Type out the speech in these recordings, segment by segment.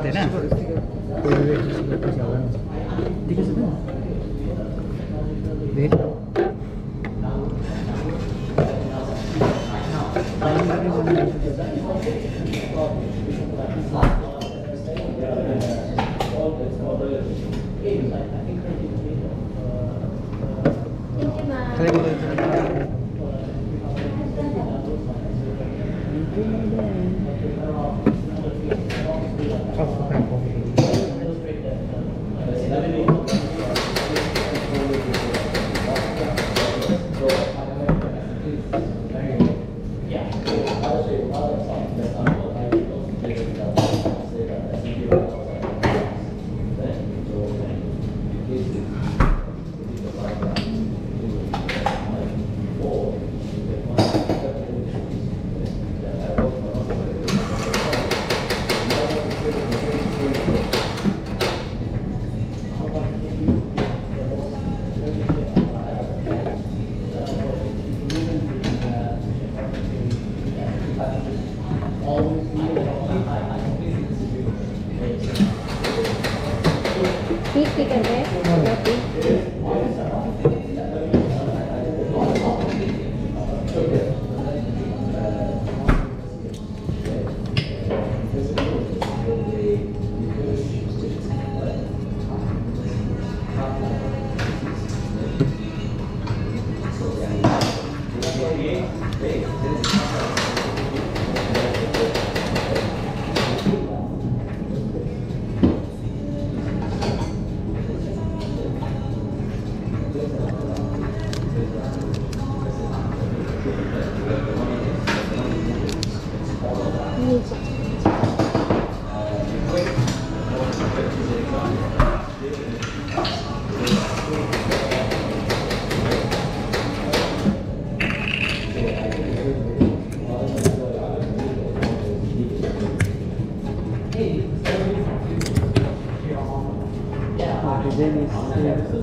lateral.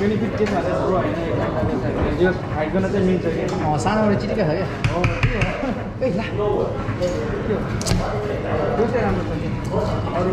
Benefit सानोबाट चिटिक्क छ क्या अरू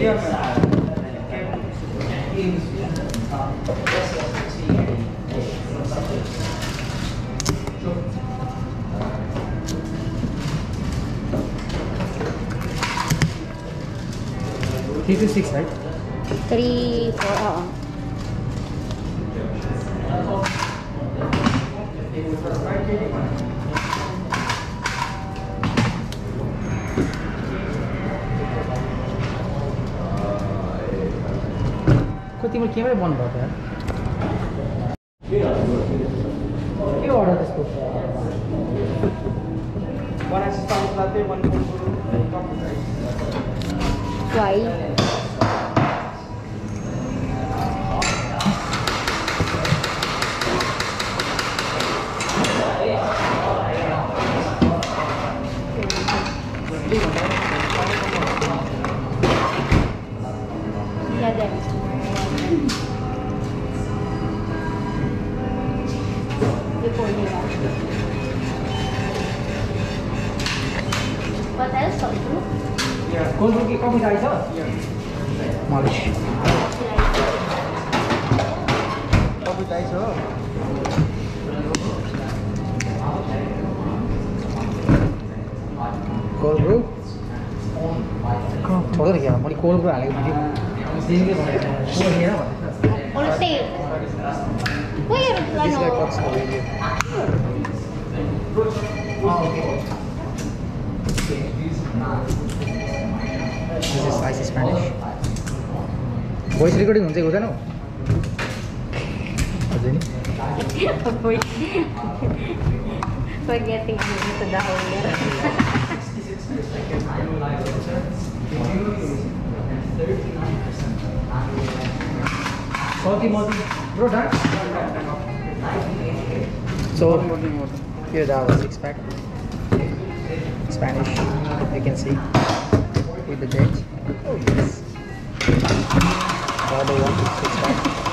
Three to six, right? Three, four, oo. तिम्रो केमै बन्द भयो के अर्डर त्यसको? बनाएपछि कोल्ड ड्रिङ्क कफी चाहिन्छ मलाई कफी चाहिन्छ हो कोल्ड ब्रु छोड्दैन क्या मैले कोल्ड ब्रु हालेको video This guy Ano? cuts the video. This is icy Spanish. Voice recording हुन्छ कि हुँदैन हौ? हजुर नि Avoid. Forgetting to the whole Salty multi. Bro, done? So, here the our six pack. Spanish, you can see. With the date. Oh, yes. The other one, six pack.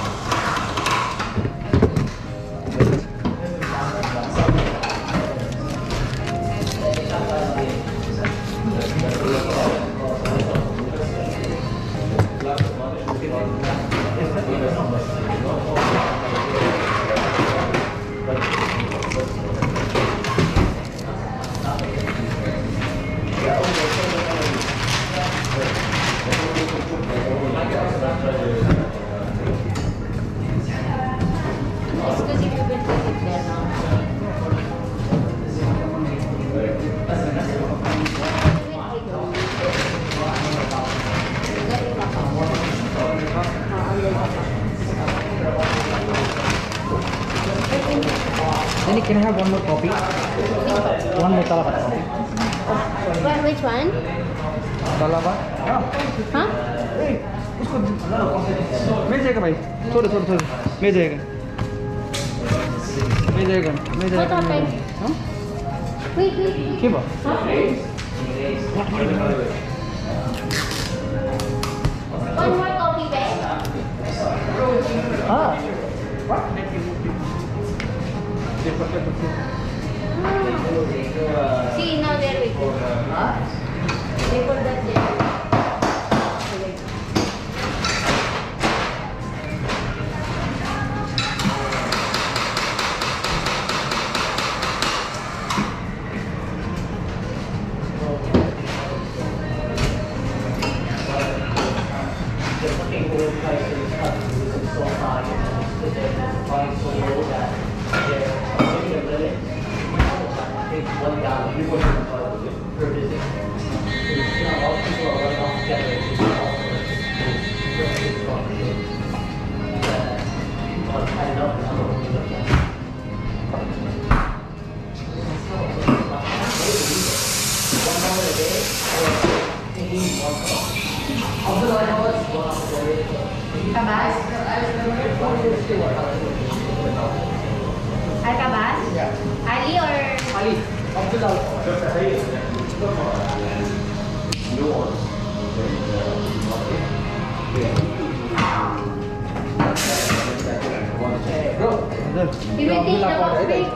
can I have one more copy? One more talaba copy. Wh- Which one? Talaba? Huh? उसको मिल जाएगा भाई थोड़ा थोड़ा थोड़ा मिल जाएगा मिल जाएगा मिल What जाएगा happened? हाँ? Wait, wait, wait. के भयो Sí, no, de árbitro. ¿Ah? Kabas? Al Kabas? Ali or? Ali. You will take the box, take,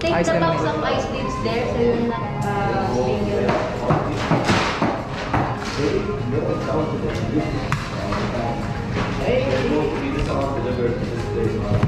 take the box of ice leaves there so you will not uh, sting you. Kamu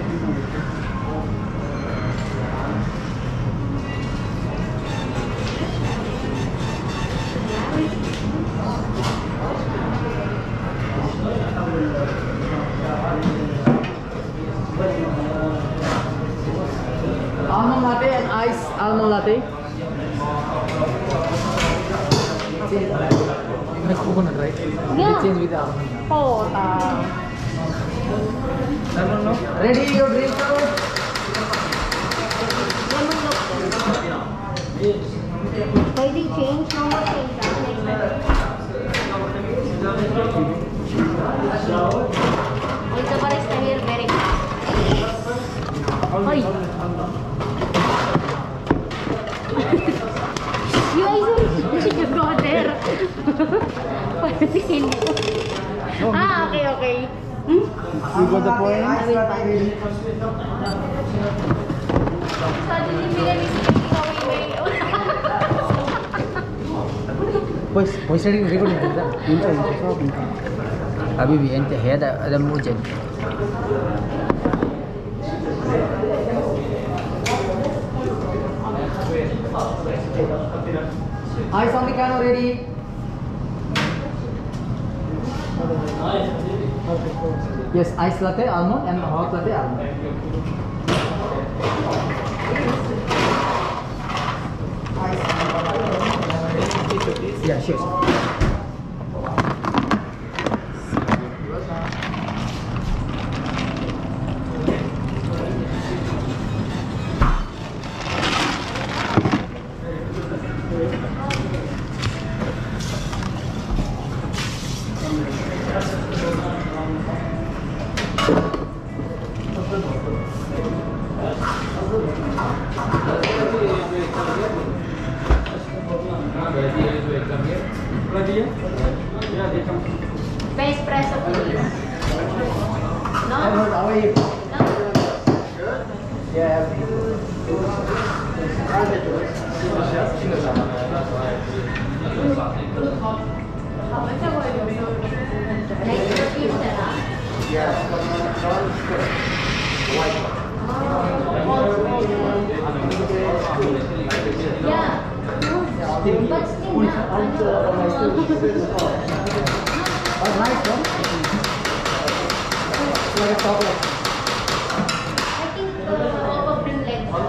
चाहिँ coconut, right? Yeah. They change with the almond. Oh, uh. Lemon, no? Ready your drink, Karo? Lemon, no. Yes. Why they change? No more change. Oi, the bar is here very. Oi. Yung order. Pansin mo. Ah, okay, okay. Hmm? You got the point? I ko away Pues, pues salir rico ni nada. Pinta, pinta, pinta. Abi, bien, te jeda, adam. Eyes on the camera ready. Yes, ice latte almond and hot latte almond. Yeah, sure. sure. Espresso, please. No? How are you? No? Yeah. Like your pizza, ah? Yeah. But still All right, bro. Like a chocolate. I think uh, of bring like. Huh?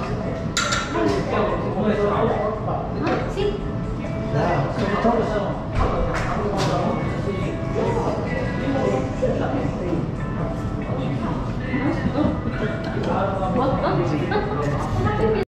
See? Yeah. So the chocolate. What? What?